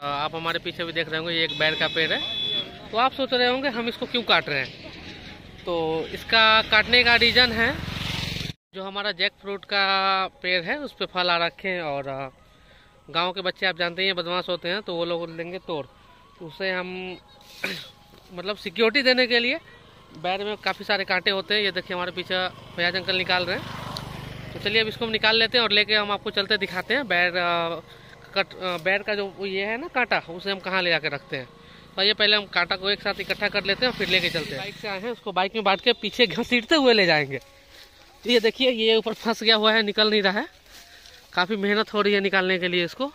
आप हमारे पीछे भी देख रहे होंगे, ये एक बैर का पेड़ है। तो आप सोच रहे होंगे, हम इसको क्यों काट रहे हैं? तो इसका काटने का रीज़न है, जो हमारा जैक फ्रूट का पेड़ है, उस पर फल आ रखे हैं और गाँव के बच्चे आप जानते हैं बदमाश होते हैं तो वो लोग लेंगे तोड़। उसे हम मतलब सिक्योरिटी देने के लिए बैर में काफ़ी सारे कांटे होते हैं। ये देखिए, हमारे पीछे फयाज अंकल निकाल रहे हैं। तो चलिए, अब इसको हम निकाल लेते हैं और लेके हम आपको चलते दिखाते हैं। बैर कट बैर का जो ये है ना कांटा, उसे हम कहाँ ले जाकर रखते हैं? तो ये पहले हम कांटा को एक साथ इकट्ठा कर लेते हैं फिर लेके चलते हैं। बाइक से आए हैं, उसको बाइक में बांट के पीछे घसीटते हुए ले जाएँगे। तो ये देखिए, ये ऊपर फंस गया हुआ है, निकल नहीं रहा है। काफ़ी मेहनत हो रही है निकालने के लिए इसको।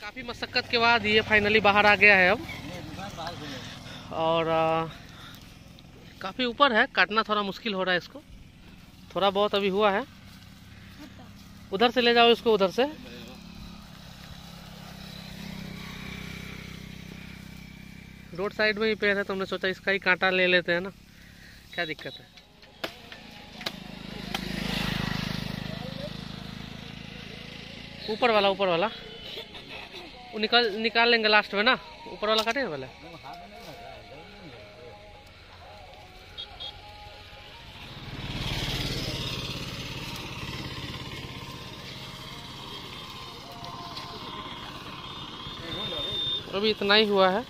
काफ़ी मशक्क़त के बाद ये फाइनली बाहर आ गया है अब। और काफ़ी ऊपर है, काटना थोड़ा मुश्किल हो रहा है इसको। थोड़ा बहुत अभी हुआ है। उधर से ले जाओ इसको उधर से। रोड साइड में ही पेड़ है तो हमने सोचा इसका ही कांटा ले लेते हैं ना। क्या दिक्कत है? ऊपर वाला ऊपर वाला। वो निकाल निकाल लेंगे लास्ट में ना। ऊपर वाला काटेंगे पहले? अभी इतना ही हुआ है।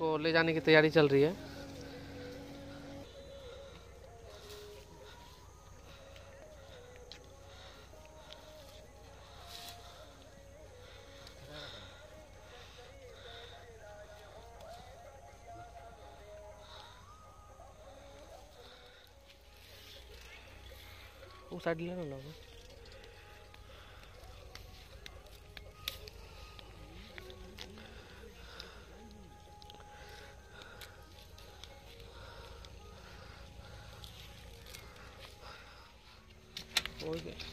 इसको ले जाने की तैयारी चल रही है। साइड ले ना। लोग हो गया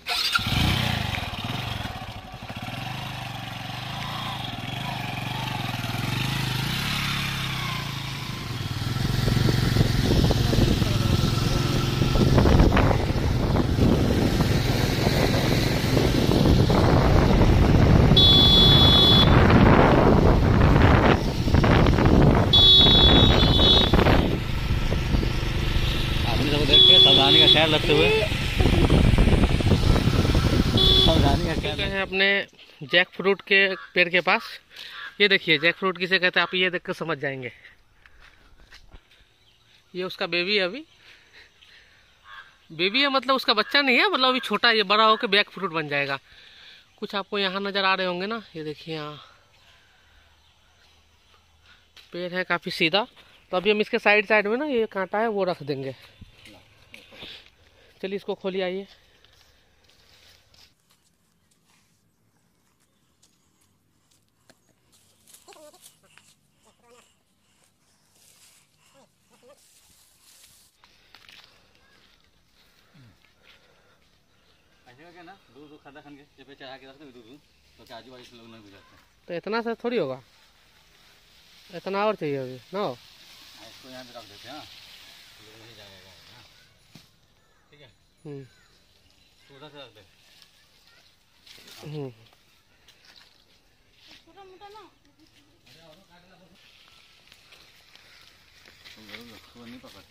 सावधानी का ख्याल हुए सावधानी का ख्याल हैं अपने जैक फ्रूट के पेड़ के पास। ये देखिए जैक फ्रूट किसे कहते हैं, आप ये देख कर समझ जाएँगे। ये उसका बेबी है अभी। बेबी है मतलब उसका बच्चा नहीं है मतलब अभी छोटा है, ये बड़ा होकर जैक फ्रूट बन जाएगा। कुछ आपको यहाँ नज़र आ रहे होंगे ना, ये देखिए यहाँ। पेड़ है काफ़ी सीधा। तो अभी हम इसके साइड साइड में ना ये कांटा है, वो रख देंगे। चलिए इसको खोलिए, आइए। ऐसे करके ना दूध दूध खड्डा खन के ये चढ़ा के रख दूध दूध तो क्या आजू बाजू से लोग नहीं गुजरते तो इतना सा थोड़ी होगा? इतना और चाहिए अभी ना हो? हाँ, इसको यहाँ पे रख देते हैं हाँ। ये नहीं जाएगा हाँ। ठीक है? हम्म। तो से रख दे। हम्म। तुम ज़रूर रख, सुबह नहीं पकड़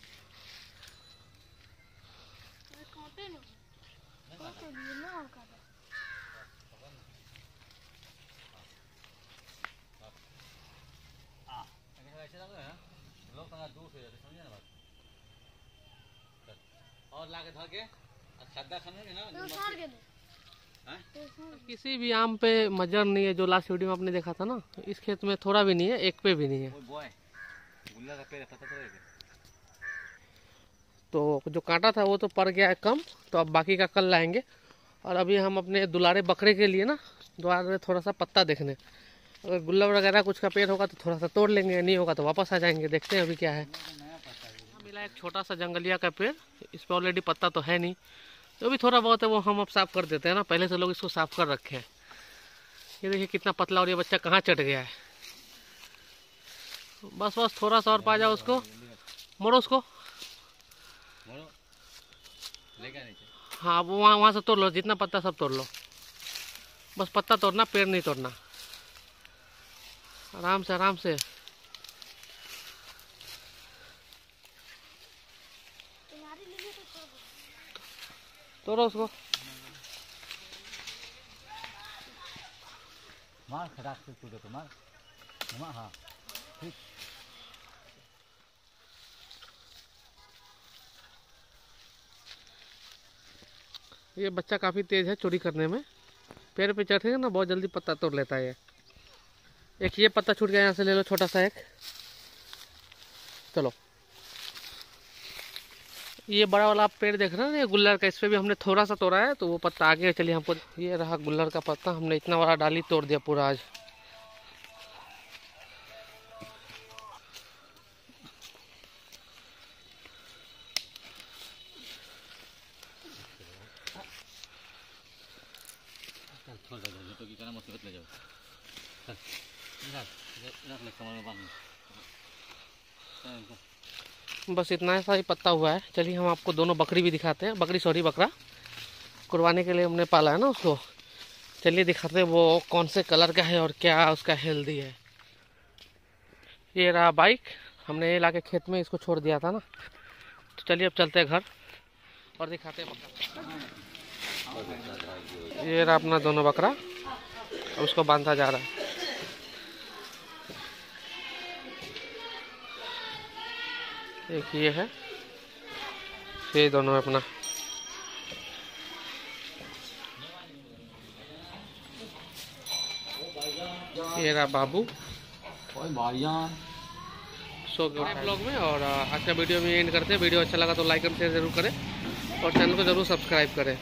किसी भी आम पे मजर नहीं है, जो लास्ट वीडियो में आपने देखा था ना, इस खेत में थोड़ा भी नहीं है, एक पे भी नहीं है ओए बॉय गुल्ला का पेड़ है, पता चलेगा तो जो कांटा था वो तो पड़ गया है कम तो अब बाकी का कल लाएँगे। और अभी हम अपने दुलारे बकरे के लिए ना द्वार में थोड़ा सा पत्ता देखने। अगर गुल्ला वगैरह कुछ का पेड़ होगा तो थोड़ा सा तोड़ लेंगे, नहीं होगा तो वापस आ जाएँगे, देखते हैं अभी क्या है। मिला एक छोटा सा जंगलिया का पेड़, इस पर ऑलरेडी पत्ता तो है नहीं। जो भी थोड़ा बहुत है वो हम अब साफ़ कर देते हैं ना, पहले से लोग इसको साफ़ कर रखे हैं। ये देखिए कितना पतला और ये बच्चा कहाँ चट गया है। बस बस थोड़ा सा और पा जाओ उसको, मोड़ो उसको। हाँ वो वहाँ वहाँ से तोड़ लो जितना पत्ता सब तोड़ लो बस पत्ता तोड़ना पेड़ नहीं तोड़ना. आराम से आराम से. तोड़ो उसको. मार खटाक से कूदो तो मार. हाँ ठीक. ये बच्चा काफ़ी तेज़ है चोरी करने में। पेड़ पे चढ़ेगा ना बहुत जल्दी पत्ता तोड़ लेता है एक ये पत्ता छूट गया, यहाँ से ले लो छोटा सा एक। चलो। ये बड़ा वाला आप पेड़ देख रहे हैं ना, ये गुल्लर का, इस पर भी हमने थोड़ा सा तोड़ा है तो वो पत्ता आगे चलिए हमको, ये रहा गुल्लर का पत्ता, हमने इतना बड़ा डाली, तोड़ दिया पूरा आज। बस इतना सा ही पत्ता हुआ है चलिए हम आपको दोनों बकरी भी दिखाते हैं बकरी सॉरी बकरा कुर्बानी के लिए हमने पाला है ना उसको चलिए दिखाते हैं वो कौन से कलर का है और क्या उसका हेल्दी है ये रहा बाइक हमने ये लाके खेत में इसको छोड़ दिया था ना तो चलिए अब चलते हैं घर और दिखाते हैं बकरा ये रहा अपना दोनों बकरा अब उसको बांधा जा रहा है। एक ये है ये दोनों है अपना। ये रहा बाबू। सो गए ब्लॉग में और आज का वीडियो में एंड करते हैं। वीडियो अच्छा लगा तो लाइक और शेयर ज़रूर करें और चैनल को ज़रूर सब्सक्राइब करें।